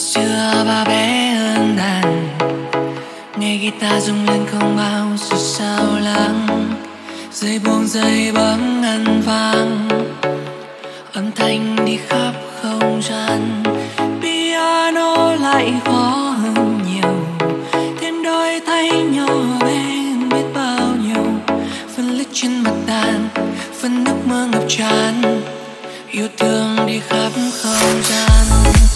xưa ba bé hơn đàn nghe guitar rung lên không bao giờ sao lắng. Dây buông dây bấm ngân vang. Âm thanh đi khắp không gian. Piano lại khó hơn nhiều. Thêm đôi tay nhỏ bé biết bao nhiêu. Phân lít trên mặt đàn, phân nước mơ ngập tràn. Yêu thương đi khắp không gian.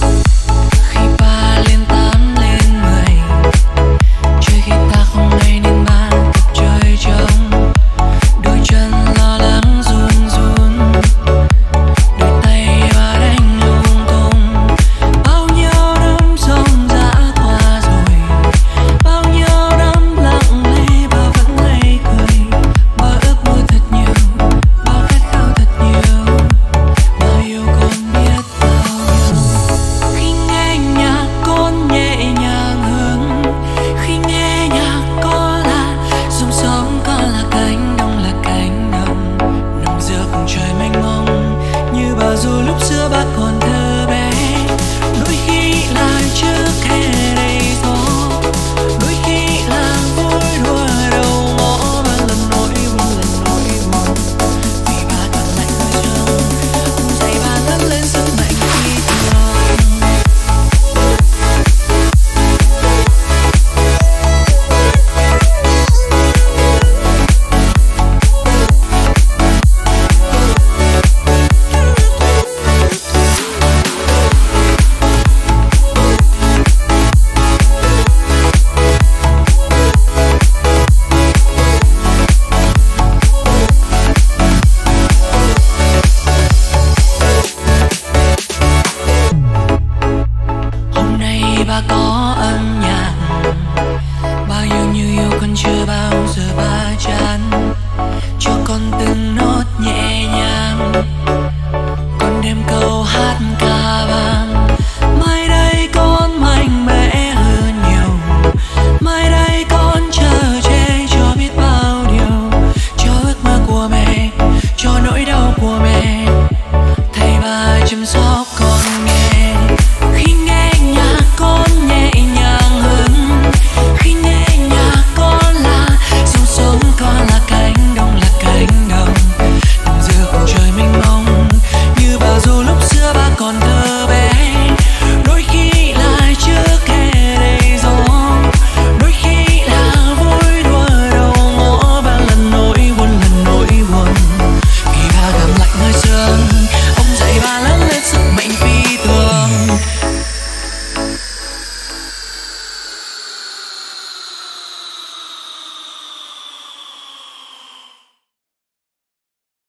dreams walk